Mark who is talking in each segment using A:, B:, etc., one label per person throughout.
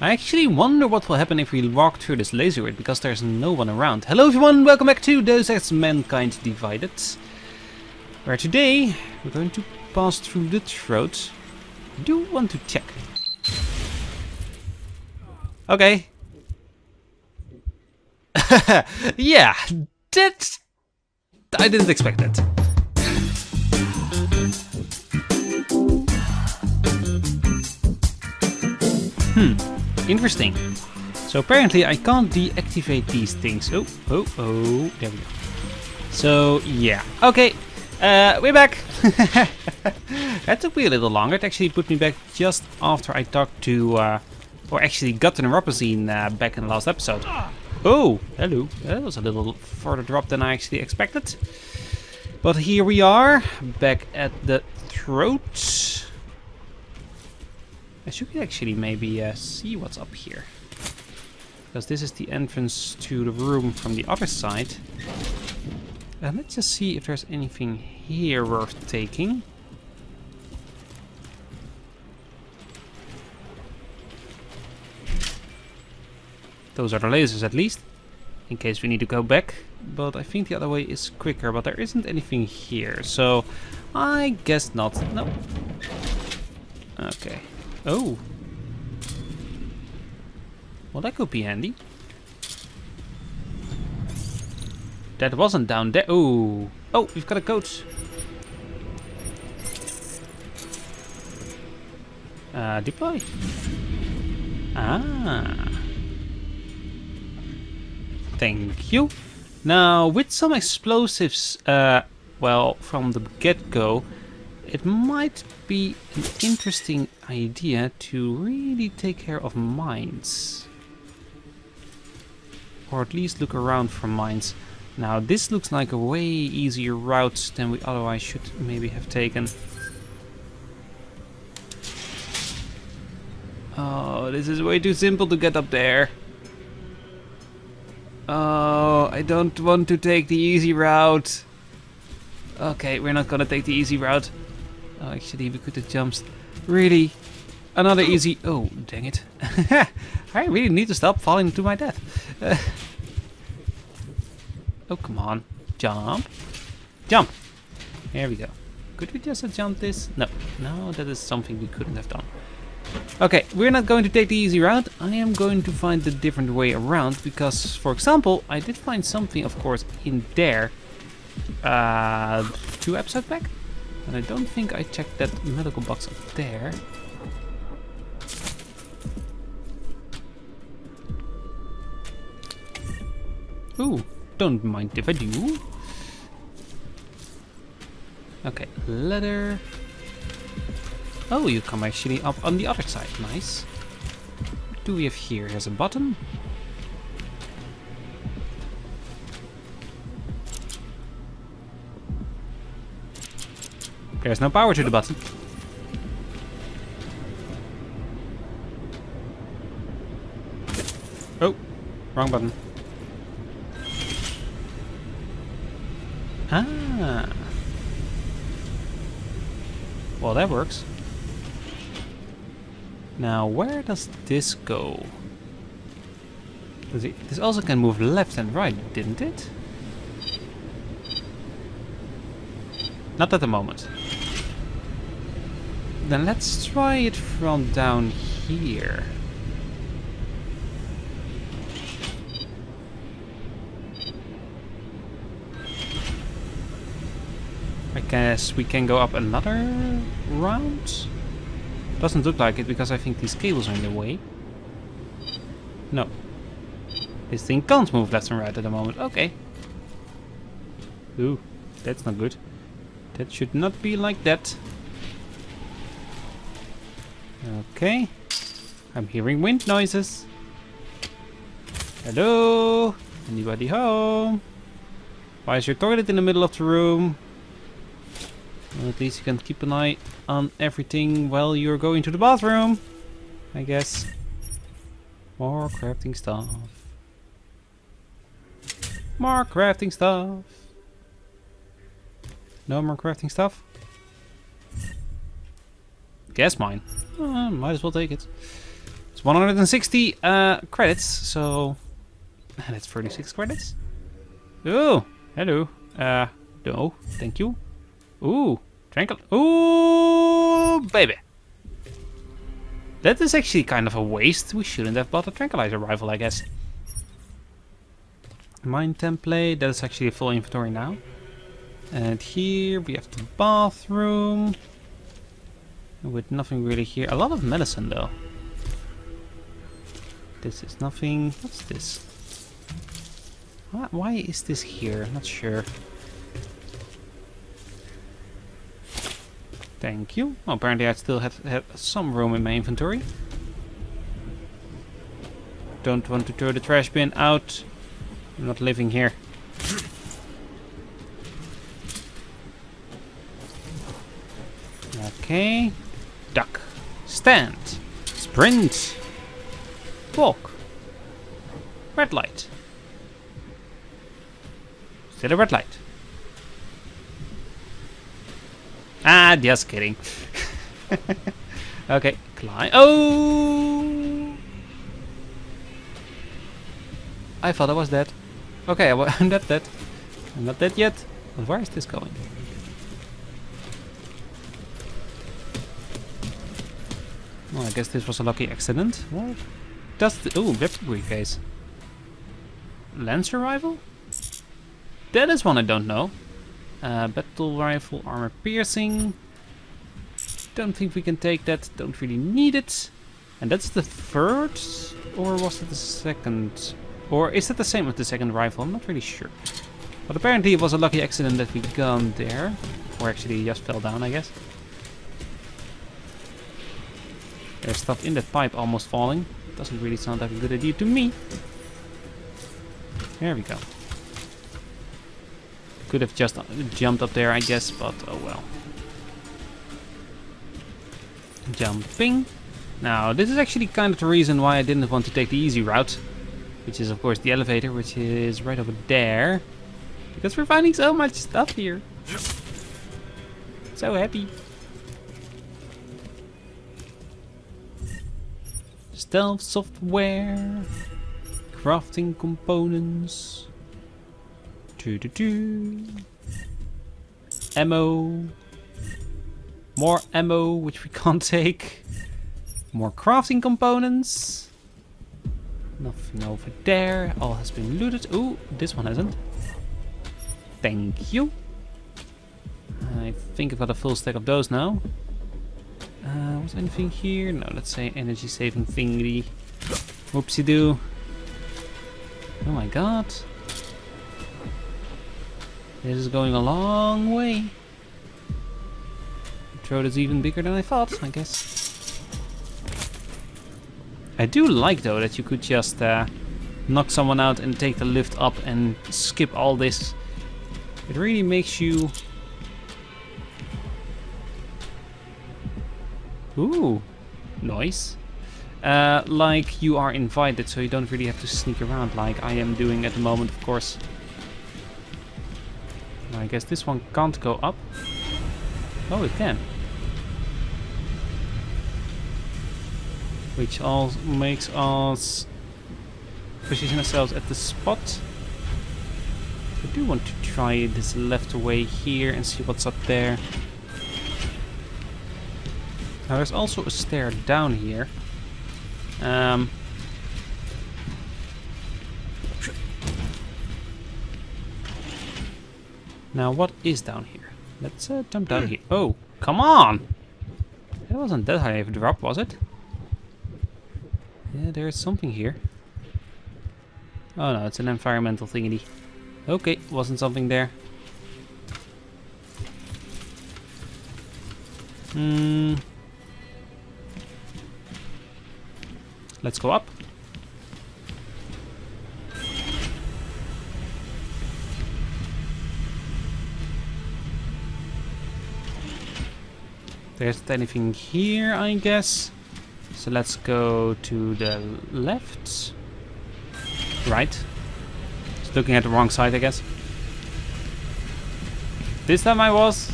A: I actually wonder what will happen if we walk through this laser grid because there's no one around. Hello everyone, welcome back to Deus Ex Mankind Divided. Where today we're going to pass through the throat. I do want to check. Okay. yeah, that... I didn't expect that. Hmm, interesting. So apparently I can't deactivate these things. Oh, oh, oh, there we go. So yeah, okay, uh, we're back. that took me a little longer. It actually put me back just after I talked to, uh, or actually got to Neuropozyne uh, back in the last episode. Oh, hello. That was a little further drop than I actually expected. But here we are, back at the throat. I should actually maybe uh, see what's up here. Because this is the entrance to the room from the other side. And let's just see if there's anything here worth taking. Those are the lasers at least. In case we need to go back. But I think the other way is quicker. But there isn't anything here. So I guess not. No. Okay. Oh. Well, that could be handy. That wasn't down there. Oh. Oh, we've got a coach. Uh, deploy. Ah. Thank you. Now, with some explosives, uh, well, from the get-go, it might be an interesting idea to really take care of mines. Or at least look around for mines. Now, this looks like a way easier route than we otherwise should maybe have taken. Oh, this is way too simple to get up there. Oh, I don't want to take the easy route. Okay, we're not gonna take the easy route. Oh, actually, we could have jumped. Really? Another easy... Oh, dang it. I really need to stop falling to my death. Uh. Oh, come on. Jump. Jump. There we go. Could we just have jumped this? No. No, that is something we couldn't have done. Okay, we're not going to take the easy route. I am going to find the different way around because, for example, I did find something, of course, in there uh, two episodes back. And I don't think I checked that medical box up there. Ooh, don't mind if I do. Okay, leather. Oh, you come actually up on the other side. Nice. What do we have here? Here's a button. There's no power to the button. Oh, wrong button. Ah. Well, that works. Now, where does this go? This also can move left and right, didn't it? Not at the moment. Then let's try it from down here. I guess we can go up another round? Doesn't look like it because I think these cables are in the way. No. This thing can't move left and right at the moment. Okay. Ooh, that's not good. That should not be like that. Okay. I'm hearing wind noises. Hello? Anybody home? Why is your toilet in the middle of the room? Well, at least you can keep an eye on everything while you're going to the bathroom. I guess. More crafting stuff. More crafting stuff. No more crafting stuff? Gas mine. Uh, might as well take it. It's 160 uh, credits, so that's 36 credits. Oh, hello. Uh, no, thank you. Ooh, tranquil. Ooh, baby. That is actually kind of a waste. We shouldn't have bought a tranquilizer rifle, I guess. Mine template. That is actually a full inventory now. And here we have the bathroom. With nothing really here. A lot of medicine though. This is nothing. What's this? Why is this here? I'm not sure. Thank you. Well, apparently I still have, have some room in my inventory. Don't want to throw the trash bin out. I'm not living here. Okay. Duck. Stand. Sprint. Walk. Red light. Still a red light. Ah, just kidding. okay, climb. Oh! I thought I was dead. Okay, I'm not dead. I'm not dead yet. But where is this going? Well, I guess this was a lucky accident. What does the... Oh, weapon briefcase. Lancer rifle? That is one I don't know. Uh, battle rifle, armor piercing. Don't think we can take that. Don't really need it. And that's the third? Or was it the second? Or is it the same as the second rifle? I'm not really sure. But apparently it was a lucky accident that we got there. Or actually just fell down, I guess. There's stuff in that pipe almost falling. Doesn't really sound like a good idea to me. There we go. Could have just uh, jumped up there, I guess, but oh well. Jumping. Now, this is actually kind of the reason why I didn't want to take the easy route. Which is, of course, the elevator, which is right over there. Because we're finding so much stuff here. So happy. Stealth software. Crafting components. Doo -doo -doo. Ammo. More ammo, which we can't take. More crafting components. Nothing over there. All has been looted. Ooh, this one hasn't. Thank you. I think I've got a full stack of those now. Uh, was anything here? No, let's say energy saving thingy. Whoopsie doo. Oh my god. This is going a long way. The road is even bigger than I thought, I guess. I do like though that you could just uh, knock someone out and take the lift up and skip all this. It really makes you... Ooh, nice. Uh, like you are invited, so you don't really have to sneak around like I am doing at the moment, of course. I guess this one can't go up. Oh, it can. Which all makes us position ourselves at the spot. I do want to try this left way here and see what's up there. Now there's also a stair down here. Um, Now, what is down here? Let's uh, jump down here. Oh, come on! It wasn't that high of a drop, was it? Yeah, there's something here. Oh no, it's an environmental thingy. Okay, wasn't something there. Hmm. Let's go up. There's anything here, I guess. So let's go to the left. Right. Just looking at the wrong side, I guess. This time I was.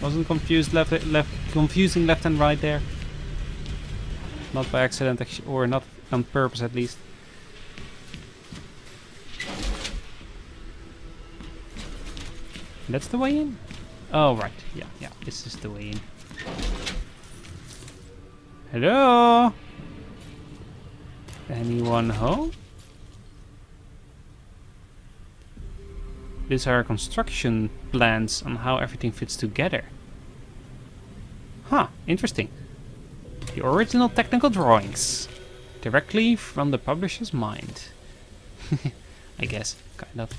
A: Wasn't confused left, left, confusing left and right there. Not by accident, or not on purpose at least. That's the way in? Oh, right. Yeah, yeah. This is the way in. Hello? Anyone home? These are construction plans on how everything fits together. Huh, interesting. The original technical drawings. Directly from the publisher's mind. I guess, kind of.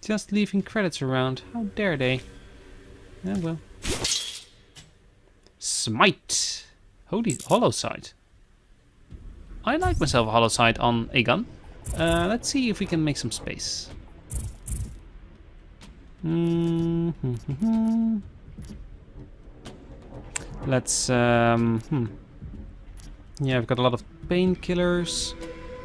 A: Just leaving credits around. How dare they? Well. Smite. Holy hollow sight. I like myself a hollow sight on a gun. Uh, let's see if we can make some space. Mm-hmm. Let's um hmm. Yeah, I've got a lot of painkillers.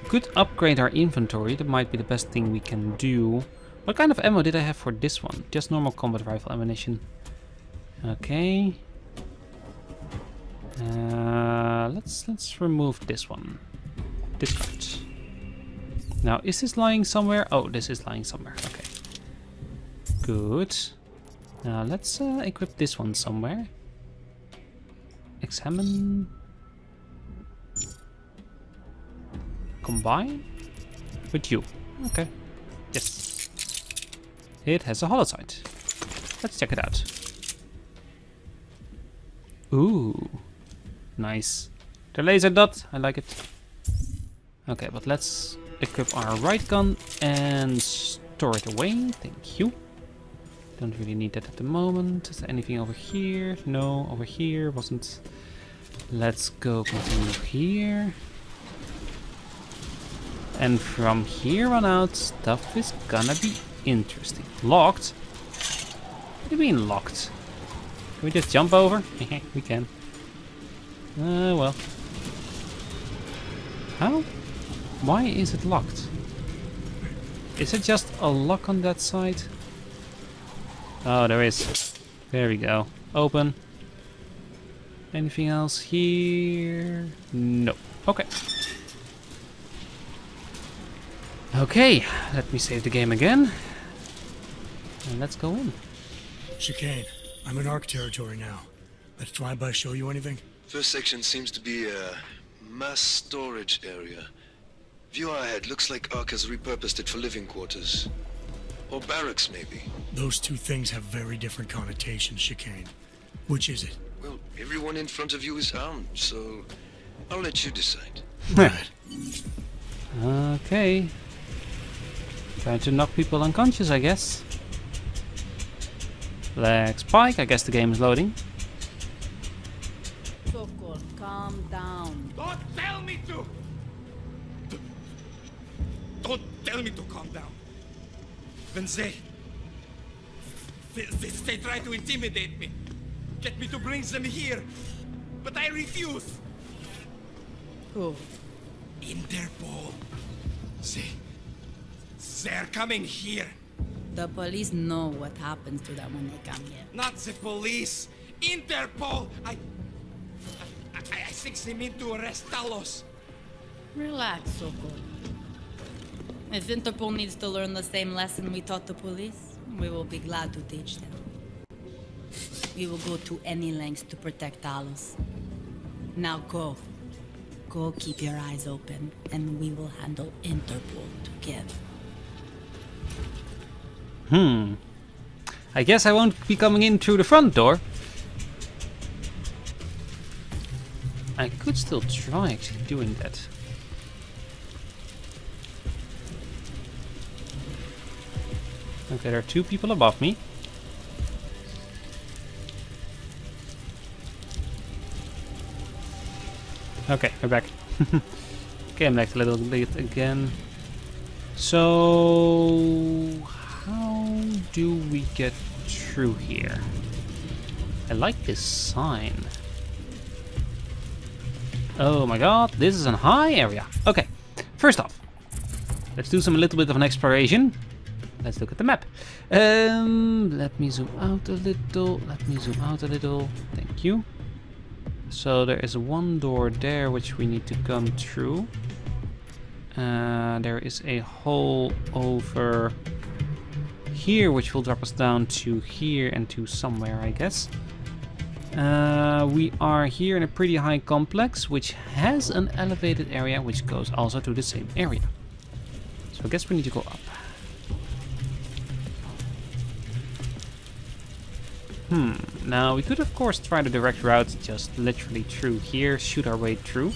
A: Could upgrade our inventory. That might be the best thing we can do. What kind of ammo did I have for this one? Just normal combat rifle ammunition. Okay. Uh, let's let's remove this one. Discard. Now, is this lying somewhere? Oh, this is lying somewhere. Okay. Good. Now let's uh, equip this one somewhere. Examine. Combine with you. Okay. Yes. It has a sight. Let's check it out. Ooh. Nice. The laser dot, I like it. Okay, but let's equip our right gun and store it away. Thank you. Don't really need that at the moment. Is there anything over here? No, over here wasn't. Let's go continue here. And from here on out, stuff is gonna be interesting. Locked? What do you mean locked? Can we just jump over? we can. Uh, well. How? Why is it locked? Is it just a lock on that side? Oh, there is. There we go. Open. Anything else here? No. Okay. Okay, let me save the game again. And let's go in.
B: Chikane, I'm in ARC territory now. That flyby show you anything?
C: First section seems to be a mass storage area. View ahead looks like ARC has repurposed it for living quarters. Or barracks, maybe.
B: Those two things have very different connotations, Chikane. Which is it?
C: Well, everyone in front of you is armed, so I'll let you decide.
B: Right.
A: Okay. Trying to knock people unconscious, I guess. Leg spike, I guess the game is loading.
D: Sokol, calm down.
E: Don't tell me to! Don't tell me to calm down. They, they, they, they try to intimidate me, get me to bring them here, but I refuse.
D: Who?
E: Interpol. They, they're coming here.
D: The police know what happens to them when they come here.
E: Not the police. Interpol. I, I, I, I think they mean to arrest Talos.
D: Relax, Sokol. If Interpol needs to learn the same lesson we taught the police, we will be glad to teach them. We will go to any lengths to protect Talos. Now go. Go keep your eyes open, and we will handle Interpol together.
A: Hmm. I guess I won't be coming in through the front door. I could still try actually doing that. There are two people above me. Okay, we're back. okay, I'm back a little bit again. So, how do we get through here? I like this sign. Oh my god, this is a high area. Okay, first off, let's do some a little bit of an exploration. Let's look at the map. Um, let me zoom out a little. Let me zoom out a little. Thank you. So there is one door there which we need to come through. Uh, there is a hole over here which will drop us down to here and to somewhere, I guess. Uh, we are here in a pretty high complex which has an elevated area which goes also to the same area. So I guess we need to go up. Hmm, now we could of course try the direct route just literally through here, shoot our way through.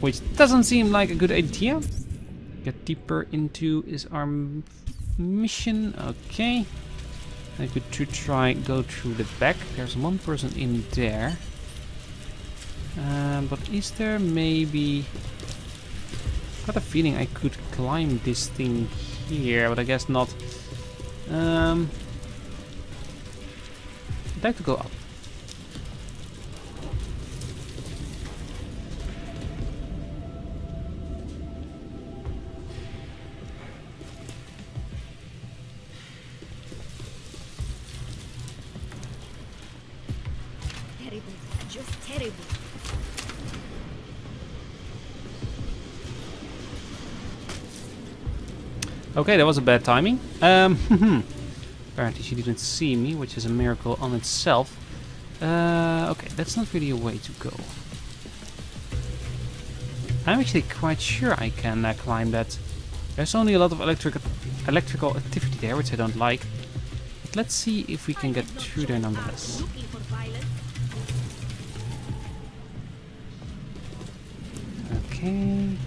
A: Which doesn't seem like a good idea. Get deeper into is our mission, okay. I could to try go through the back. There's one person in there. Um, but is there maybe... got a feeling I could climb this thing here, but I guess not. Um, I'd to go up.
F: Terrible. Just terrible.
A: Okay, that was a bad timing. Um, apparently she didn't see me, which is a miracle on itself. Uh, okay, that's not really a way to go. I'm actually quite sure I can uh, climb that. There's only a lot of electric electrical activity there, which I don't like. But let's see if we can get through there nonetheless. Okay.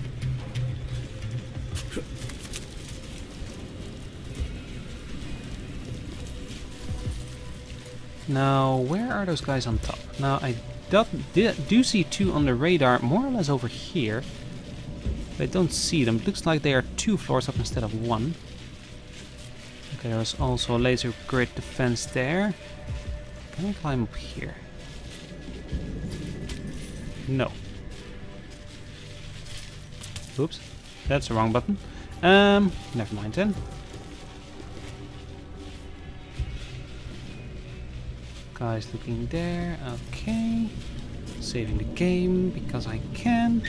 A: Now, where are those guys on top? Now, I do, do see two on the radar, more or less over here. But I don't see them. It Looks like they are two floors up instead of one. Okay, there's also a laser grid defense there. Can I climb up here? No. Oops, that's the wrong button. Um, never mind then. Guys looking there, okay. Saving the game because I can.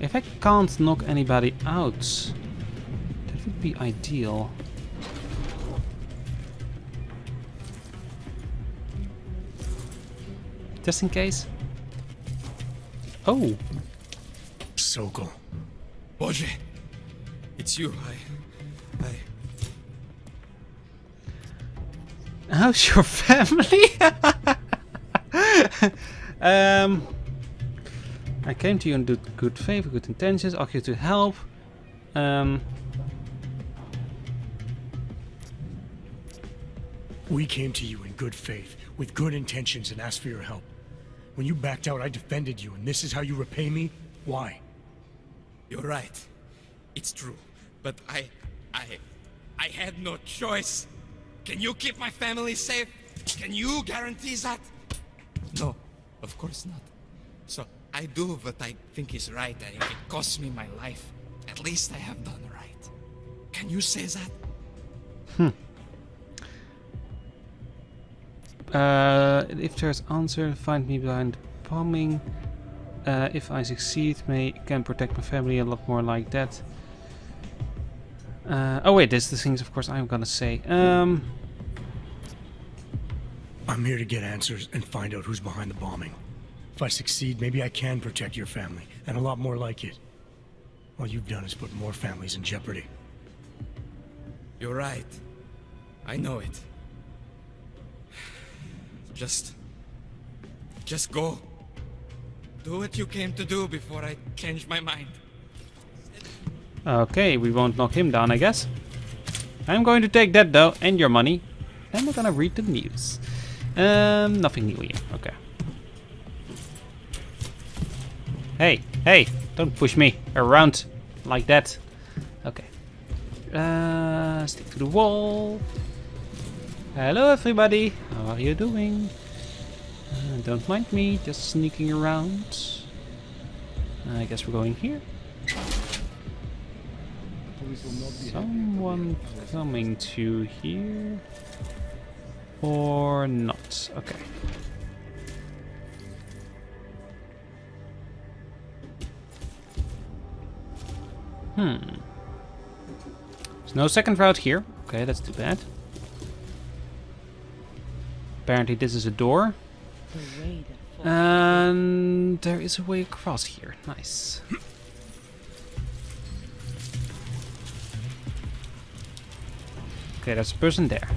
A: If I can't knock anybody out, that would be ideal. Just in case. Oh,
B: Sokol.
E: Boże, it's you. I, I,
A: how's your family? um, I came to you in good, good favor, good intentions, asked you to help. Um,
B: We came to you in good faith, with good intentions, and asked for your help. When you backed out, I defended you, and this is how you repay me? Why?
E: You're right. It's true. But I, I, I had no choice. Can you keep my family safe? Can you guarantee that? No, of course not. So I do what I think is right, and if it costs me my life, at least I have done right. Can you say that? Hmm.
A: uh, if there's answer, find me behind bombing. Uh, if I succeed, may can protect my family a lot more like that. Uh, oh wait, this is the things of course I'm gonna say. Um,
B: I'm here to get answers and find out who's behind the bombing. If I succeed, maybe I can protect your family, and a lot more like it. All you've done is put more families in jeopardy.
E: You're right. I know it. Just. Just go. Do what you came to do before I change my mind.
A: Okay, we won't knock him down, I guess. I'm going to take that though, and your money. And we're gonna read the news. Um, nothing new here. Okay. Hey, hey, don't push me around like that. Okay. Uh, stick to the wall. Hello, everybody. How are you doing? Uh, don't mind me, just sneaking around. I guess we're going here. Someone coming to here. Or not. Okay. Hmm. There's no second route here. Okay, that's too bad. Apparently this is a door. And there is a way across here. Nice. Okay, there's a person there.